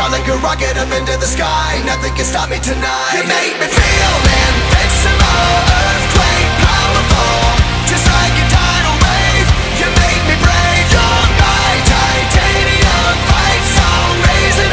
Shot like a rocket up into the sky. Nothing can stop me tonight. You made me